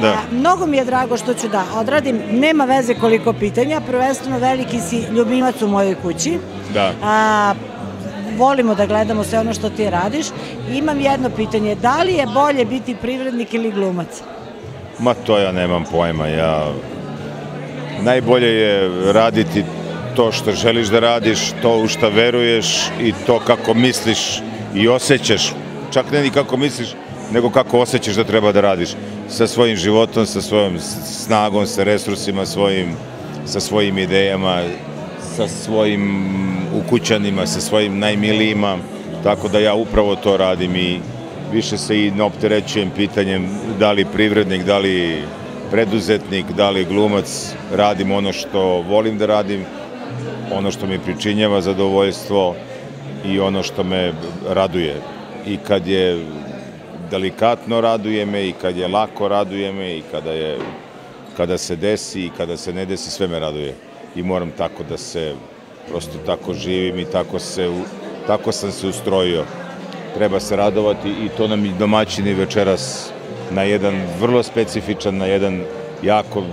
Da. A, mnogo mi je drago što ću da odradim. Nema veze koliko pitanja. Prvenstveno veliki si ljubimac u mojoj kući. Da. A, volimo da gledamo sve ono što ti radiš. Imam jedno pitanje. Da li je bolje biti privrednik ili glumac? Ma to ja nemam pojma, ja... Najbolje je raditi to što želiš da radiš, to u šta veruješ i to kako misliš i osjećaš, čak ne ni kako misliš, nego kako osjećaš da treba da radiš sa svojim životom, sa svojom snagom, sa resursima svojim, sa svojim idejama, sa svojim ukućanima, sa svojim najmilijima, tako da ja upravo to radim i više se i ne opterećujem pitanjem da li privrednik, da li preduzetnik, da li glumac, radim ono što volim da radim, ono što mi pričinjava zadovoljstvo i ono što me raduje. I kad je delikatno raduje me i kad je lako raduje me i kada je kada se desi i kada se ne desi sve me raduje. I moram tako da se prosto tako živim i tako se tako sam se ustrojio. Treba se radovati i to nam i domaćini večeras na jedan vrlo specifičan na jedan jako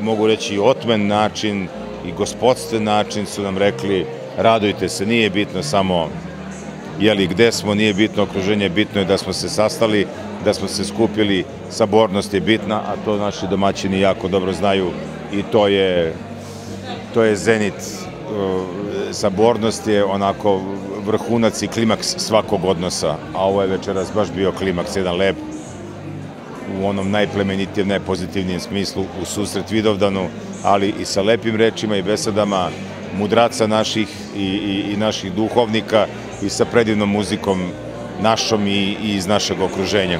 mogu reći otmen način i gospodstven način su nam rekli radujte se, nije bitno samo jeli gde smo, nije bitno okruženje, bitno je da smo se sastali, da smo se skupili, sabornost je bitna, a to naši domaćini jako dobro znaju i to je to je zenit sabornost je onako vrhunac i klimaks svakog odnosa, a ovo je večeras baš bio klimaks, jedan lep u onom najplemenitijem, najpozitivnijem smislu u susret Vidovdanu, ali i sa lepim rečima i besedama mudraca naših i, i, i naših duhovnika i sa predivnom muzikom našom i, i iz našeg okruženja.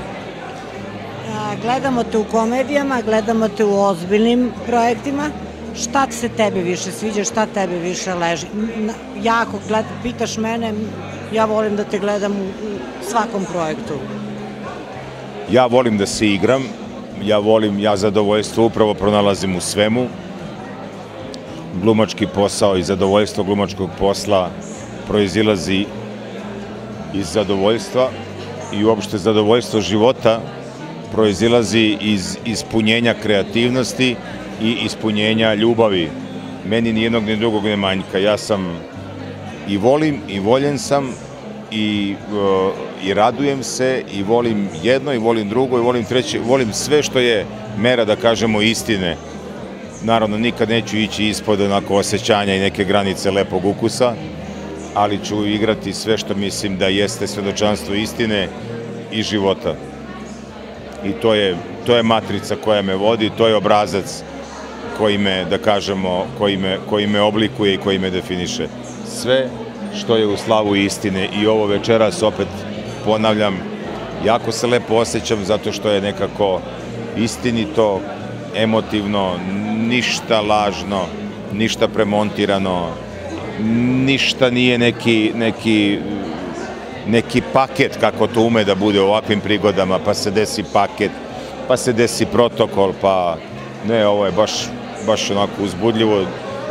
Gledamo te u komedijama, gledamo te u ozbiljnim projektima. Šta se tebi više sviđa, šta tebi više leži? Jako gled, pitaš mene, ja volim da te gledam u svakom projektu. Ja volim da se igram, ja volim, ja zadovoljstvo upravo pronalazim u svemu. Glumački posao i zadovoljstvo glumačkog posla proizilazi iz zadovoljstva i uopšte zadovoljstvo života proizilazi iz ispunjenja kreativnosti i ispunjenja ljubavi. Meni ni jednog ni drugog ne manjka. Ja sam i volim i voljen sam i, uh, i radujem se i volim jedno i volim drugo i volim treće, volim sve što je mera da kažemo istine. Naravno nikad neću ići ispod onako osjećanja i neke granice lepog ukusa, ali ću igrati sve što mislim da jeste svedočanstvo istine i života. I to je, to je matrica koja me vodi, to je obrazac koji me, da kažemo, koji me, koji me oblikuje i koji me definiše. Sve što je u slavu istine i ovo večeras opet ponavljam, jako se lepo osjećam zato što je nekako istinito, emotivno, ništa lažno, ništa premontirano, ništa nije neki, neki, neki paket kako to ume da bude u ovakvim prigodama, pa se desi paket, pa se desi protokol, pa ne, ovo je baš, baš onako uzbudljivo,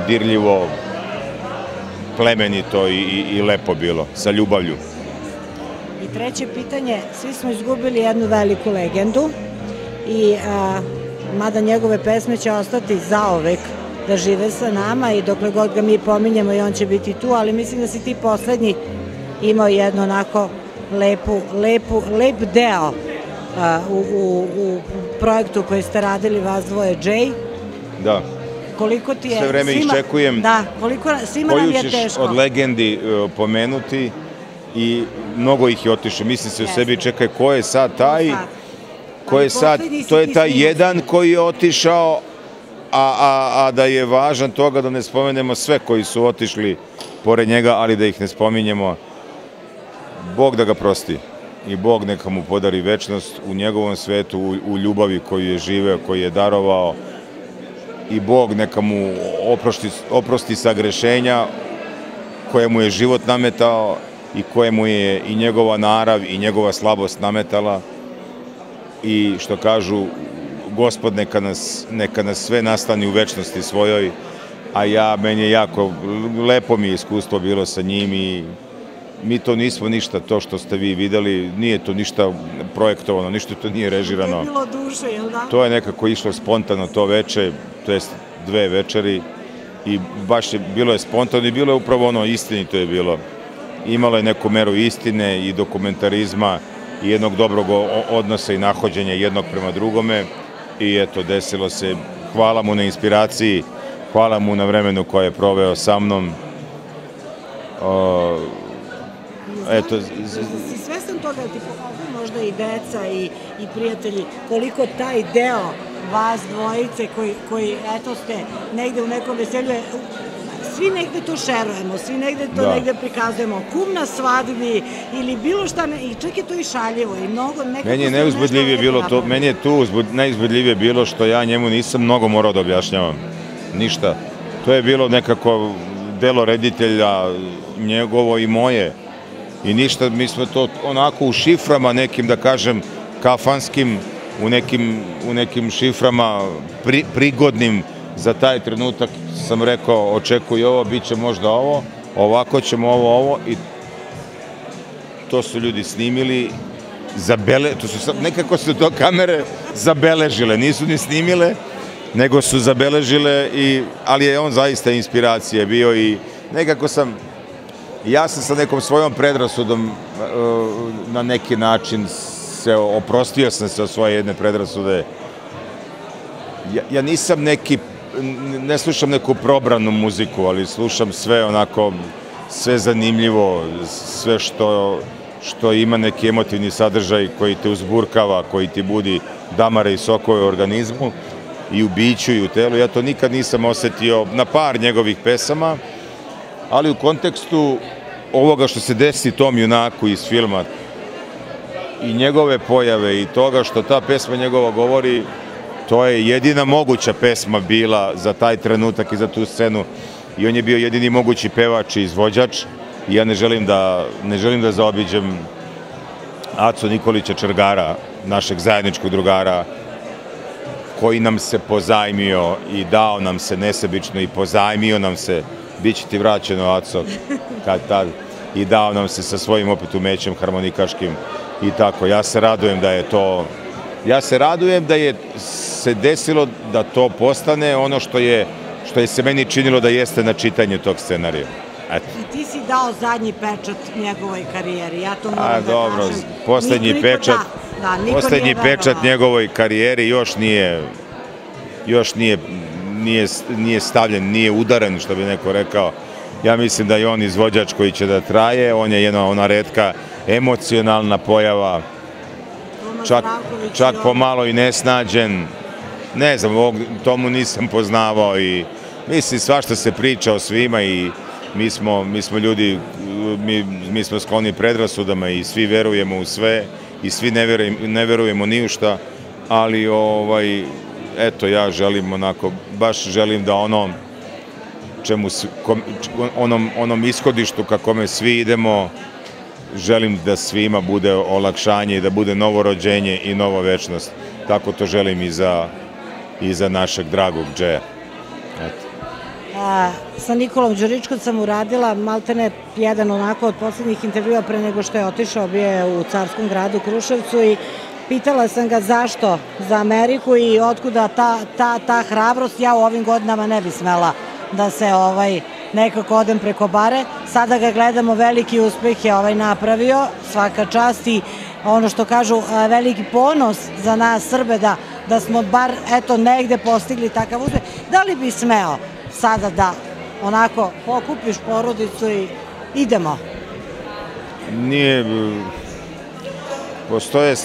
dirljivo, plemenito i, i, i lepo bilo, sa ljubavlju. I treće pitanje, svi smo izgubili jednu veliku legendu i a, mada njegove pesme će ostati zaovek da žive sa nama i dokle god ga mi pominjemo i on će biti tu, ali mislim da si ti poslednji imao jedno onako lepu, lepu, lep deo a, u, u, u projektu koji ste radili vas dvoje, Jay. Da. Koliko ti je... Sve vreme svima, iščekujem Da, koliko, svima nam je koju teško. ćeš od legendi uh, pomenuti i mnogo ih je otišlo. Mislim se u sebi, čekaj, ko je sad taj? Ko je sad? To je taj jedan koji je otišao, a, a, a da je važan toga da ne spomenemo sve koji su otišli pored njega, ali da ih ne spominjemo. Bog da ga prosti i Bog neka mu podari večnost u njegovom svetu, u, ljubavi koju je živeo, koju je darovao i Bog neka mu oprosti, oprosti sagrešenja koje mu je život nametao i koje mu je i njegova narav i njegova slabost nametala i što kažu gospod neka nas, neka nas sve nastani u večnosti svojoj a ja, meni je jako lepo mi je iskustvo bilo sa njim i mi to nismo ništa, to što ste vi videli, nije to ništa projektovano, ništa to nije režirano. To je bilo duše, jel da? To je nekako išlo spontano to veče, to jest dve večeri i baš je, bilo je spontano i bilo je upravo ono istinito je bilo. Imalo je neku meru istine i dokumentarizma i jednog dobrog odnosa i nahođenja jednog prema drugome i eto, desilo se. Hvala mu na inspiraciji, hvala mu na vremenu koje je proveo sa mnom. Eto, si svestan toga da ti pokazuju možda i deca i, i prijatelji koliko taj deo vas dvojice koji, koji eto ste negde u nekom veselju svi negde to šerujemo, svi negde to da. negde prikazujemo. Kum na svadbi ili bilo šta, ne, i čak je to i šaljivo i mnogo. Meni je neuzbudljivije bilo to, meni je tu uzbud, najuzbudljivije bilo što ja njemu nisam mnogo morao da objašnjavam. Ništa. To je bilo nekako delo reditelja njegovo i moje. I ništa, mi smo to onako u šiframa nekim, da kažem, kafanskim, u nekim, u nekim šiframa pri, prigodnim za taj trenutak sam rekao očekuj ovo, bit će možda ovo, ovako ćemo ovo, ovo i to su ljudi snimili, zabele, to su nekako su to kamere zabeležile, nisu ni snimile, nego su zabeležile, i, ali je on zaista inspiracije bio i nekako sam, ja sam sa nekom svojom predrasudom uh, na neki način se oprostio sam se od svoje jedne predrasude. Ja, ja nisam neki ne slušam neku probranu muziku, ali slušam sve onako, sve zanimljivo, sve što, što ima neki emotivni sadržaj koji te uzburkava, koji ti budi damare i sokove u organizmu i u biću i u telu. Ja to nikad nisam osetio na par njegovih pesama, ali u kontekstu ovoga što se desi tom junaku iz filma i njegove pojave i toga što ta pesma njegova govori, To je jedina moguća pesma bila za taj trenutak i za tu scenu. I on je bio jedini mogući pevač i izvođač. I ja ne želim da, ne želim da zaobiđem Aco Nikolića Čergara, našeg zajedničkog drugara, koji nam se pozajmio i dao nam se nesebično i pozajmio nam se, bit će ti vraćeno, Aco, kad tad, i dao nam se sa svojim opet umećem harmonikaškim. I tako. Ja se radujem da je to Ja se radujem da je se desilo da to postane ono što je što je se meni činilo da jeste na čitanju tog scenarija. Eto. I ti si dao zadnji pečat njegovoj karijeri, ja to moram A, da dobro, kažem. poslednji niko, pečat, da, da, poslednji pečat njegovoj karijeri još nije, još nije, nije, nije stavljen, nije udaren, što bi neko rekao. Ja mislim da je on izvođač koji će da traje, on je jedna ona redka emocionalna pojava čak, čak pomalo i nesnađen. Ne znam, ovog, tomu nisam poznavao i mislim svašta se priča o svima i mi smo, mi smo ljudi, mi, mi smo skloni predrasudama i svi verujemo u sve i svi ne, verujemo, ne verujemo ni u šta, ali ovaj, eto ja želim onako, baš želim da ono čemu, onom, onom ishodištu ka kome svi idemo, želim da svima bude olakšanje i da bude novo rođenje i nova večnost. Tako to želim i za, i za našeg dragog Džeja. Eto. Sa Nikolom Đuričkom sam uradila maltene jedan onako od poslednjih intervjua pre nego što je otišao, bio je u Carskom gradu Kruševcu i pitala sam ga zašto za Ameriku i otkuda ta, ta, ta hrabrost. Ja u ovim godinama ne bi smela da se ovaj nekako odem preko bare. Sada ga gledamo, veliki uspeh je ovaj napravio, svaka čast i ono što kažu, veliki ponos za nas Srbe da, da smo bar eto negde postigli takav uspeh. Da li bi smeo sada da onako pokupiš porodicu i idemo? Nije, postoje,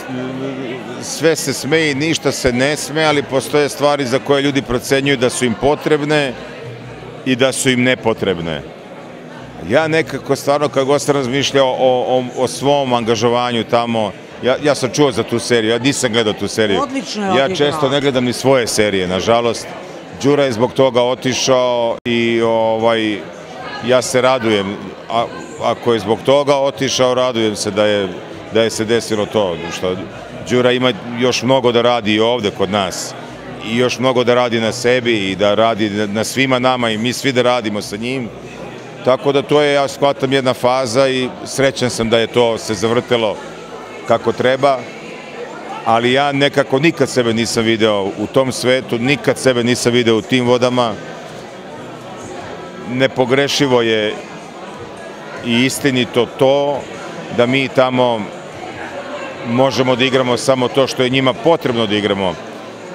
sve se sme i ništa se ne sme, ali postoje stvari za koje ljudi procenjuju da su im potrebne, i da su im nepotrebne. Ja nekako stvarno kad god sam razmišljao o, o, o svom angažovanju tamo, ja, ja sam čuo za tu seriju, ja nisam gledao tu seriju. Odlično je Ja često ne gledam ni svoje serije, nažalost. Đura je zbog toga otišao i ovaj, ja se radujem. A, ako je zbog toga otišao, radujem se da je, da je se desilo to. Što Đura ima još mnogo da radi i ovde kod nas i još mnogo da radi na sebi i da radi na svima nama i mi svi da radimo sa njim Tako da to je, ja shvatam, jedna faza i srećan sam da je to se zavrtelo kako treba, ali ja nekako nikad sebe nisam video u tom svetu, nikad sebe nisam video u tim vodama. Nepogrešivo je i istinito to da mi tamo možemo da igramo samo to što je njima potrebno da igramo.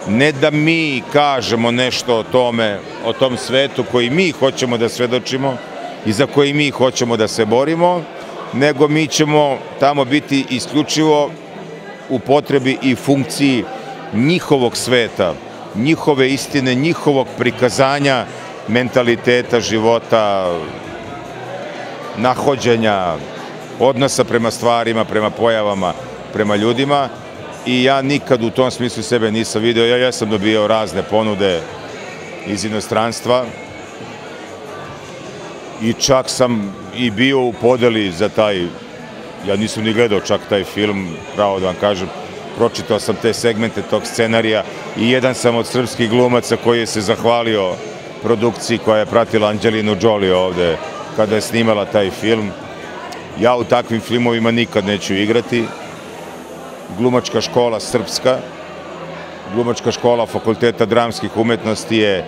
Ne da mi kažemo nešto o tome, o tom svetu koji mi hoćemo da svedočimo i za koji mi hoćemo da se borimo, nego mi ćemo tamo biti isključivo u potrebi i funkciji njihovog sveta, njihove istine, njihovog prikazanja mentaliteta, života, nahođenja, odnosa prema stvarima, prema pojavama, prema ljudima i ja nikad u tom smislu sebe nisam video. Ja jesam dobio razne ponude iz inostranstva i čak sam i bio u podeli za taj, ja nisam ni gledao čak taj film, pravo da vam kažem, pročitao sam te segmente tog scenarija i jedan sam od srpskih glumaca koji je se zahvalio produkciji koja je pratila Angelinu Jolie ovde kada je snimala taj film. Ja u takvim filmovima nikad neću igrati. Glumačka škola srpska, glumačka škola Fakulteta dramskih umetnosti je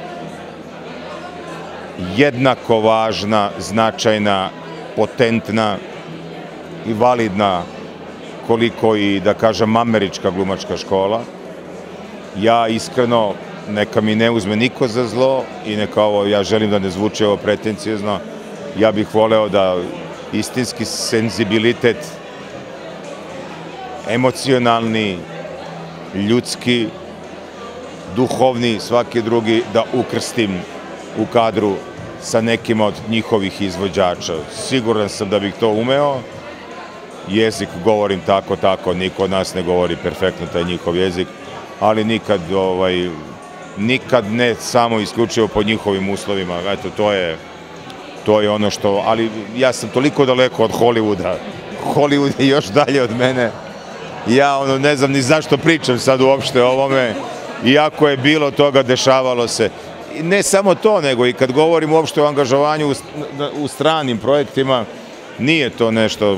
jednako važna, značajna, potentna i validna koliko i, da kažem, američka glumačka škola. Ja iskreno, neka mi ne uzme niko za zlo i neka ovo, ja želim da ne zvuče ovo pretencijezno, ja bih voleo da istinski senzibilitet, emocionalni, ljudski, duhovni, svaki drugi, da ukrstim u kadru sa nekim od njihovih izvođača. Siguran sam da bih to umeo. Jezik govorim tako, tako, niko od nas ne govori perfektno taj njihov jezik, ali nikad, ovaj, nikad ne samo isključivo po njihovim uslovima. Eto, to je, to je ono što, ali ja sam toliko daleko od Hollywooda. Hollywood je još dalje od mene. Ja ono ne znam ni zašto pričam sad uopšte o ovome. Iako je bilo toga, dešavalo se ne samo to, nego i kad govorim uopšte o angažovanju u, stranim projektima, nije to nešto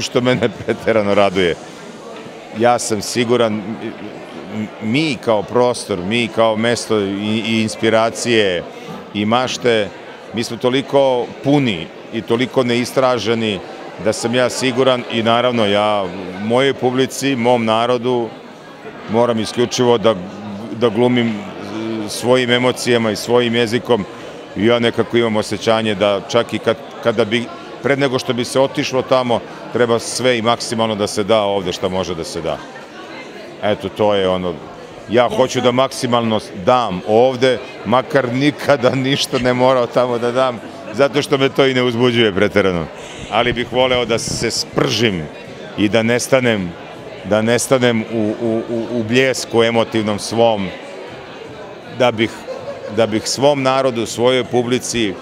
što mene preterano raduje. Ja sam siguran, mi kao prostor, mi kao mesto i inspiracije i mašte, mi smo toliko puni i toliko neistraženi da sam ja siguran i naravno ja mojoj publici, mom narodu moram isključivo da, da glumim svojim emocijama i svojim jezikom i ja nekako imam osjećanje da čak i kad, kada bi, pred nego što bi se otišlo tamo, treba sve i maksimalno da se da ovde šta može da se da. Eto, to je ono, ja hoću da maksimalno dam ovde, makar nikada ništa ne morao tamo da dam, zato što me to i ne uzbuđuje preterano. Ali bih voleo da se spržim i da nestanem, da nestanem u, u, u bljesku emotivnom svom, da bih, da bih svom narodu, svojoj publici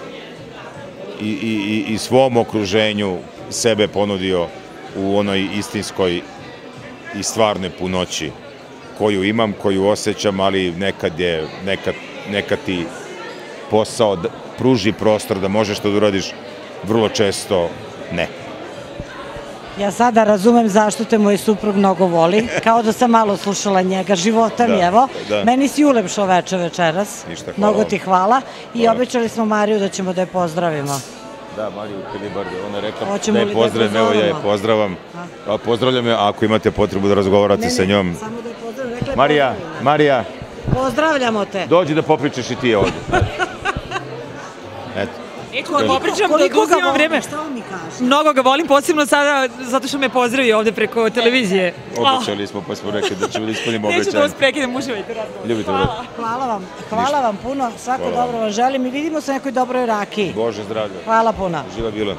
i, i, i svom okruženju sebe ponudio u onoj istinskoj i stvarnoj punoći koju imam, koju osjećam, ali nekad je, nekad, nekad ti posao da, pruži prostor da možeš to da uradiš, vrlo često ne. Ja sada razumem zašto te moj suprug mnogo voli, kao da sam malo slušala njega, života mi, da, evo. Da. Meni si ulepšao veče večeras. Ništa, hvala Mnogo ti hvala. I hvala. obećali smo Mariju da ćemo da je pozdravimo. Da, Mariju Kilibarde, ona je rekla Hoćemo da je da pozdravim, evo ja je pozdravam. A? Pozdravljam je, ako imate potrebu da razgovarate ne, ne, sa njom. samo da je pozdravim, rekla je Marija, Marija. Pozdravljamo te. Dođi da popričaš i ti ovde. Eto. E, ko popričam da oduzimam vreme. Šta on mi kaže? Mnogo ga volim, posebno sada zato što me pozdravio ovde preko televizije. Obećali smo, pa smo rekli da ćemo da ispunimo obećanje. Neću da vas prekidem, uživajte razgovor. Ljubite Hvala. Hvala vam. Hvala vam puno, svako dobro vam želim i vidimo se na nekoj dobroj rakiji. Bože zdravlje. Hvala puno. Živa bila.